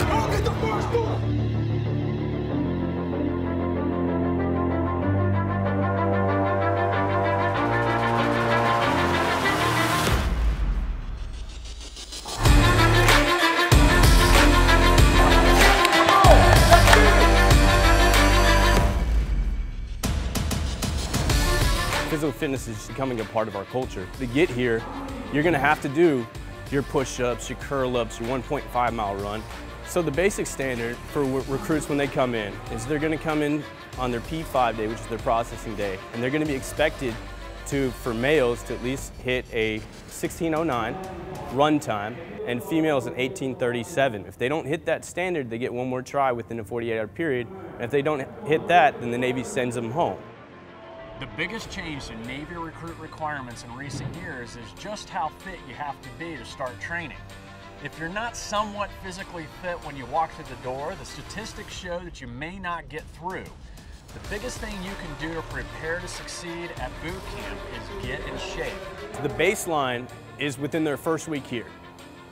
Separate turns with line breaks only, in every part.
I'll get the first one.
Physical fitness is becoming a part of our culture. To get here, you're gonna have to do your push-ups, your curl-ups, your 1.5 mile run. So the basic standard for recruits when they come in is they're gonna come in on their P5 day, which is their processing day, and they're gonna be expected to, for males, to at least hit a 1609 run time, and females an 1837. If they don't hit that standard, they get one more try within a 48 hour period, and if they don't hit that, then the Navy sends them home.
The biggest change to Navy recruit requirements in recent years is just how fit you have to be to start training. If you're not somewhat physically fit when you walk through the door, the statistics show that you may not get through. The biggest thing you can do to prepare to succeed at boot camp is get in shape.
The baseline is within their first week here.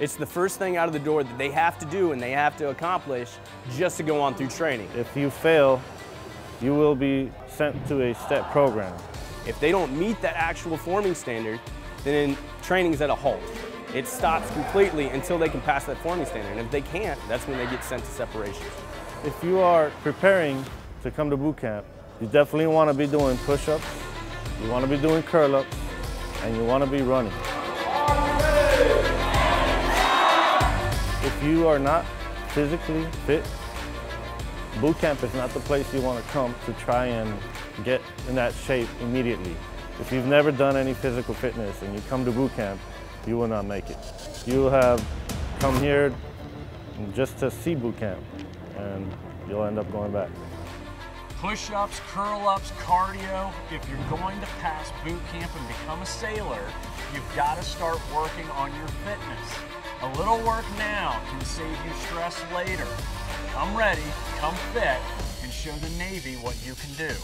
It's the first thing out of the door that they have to do and they have to accomplish just to go on through training.
If you fail, you will be sent to a STEP program.
If they don't meet that actual forming standard, then training's at a halt. It stops completely until they can pass that forming standard. And if they can't, that's when they get sent to separation.
If you are preparing to come to boot camp, you definitely want to be doing push-ups, you want to be doing curl-ups, and you want to be running. If you are not physically fit, boot camp is not the place you want to come to try and get in that shape immediately. If you've never done any physical fitness and you come to boot camp, you will not make it. You have come here just to see boot camp and you'll end up going back.
Push ups, curl ups, cardio. If you're going to pass boot camp and become a sailor, you've got to start working on your fitness. A little work now can save you stress later. Come ready, come fit, and show the Navy what you can do.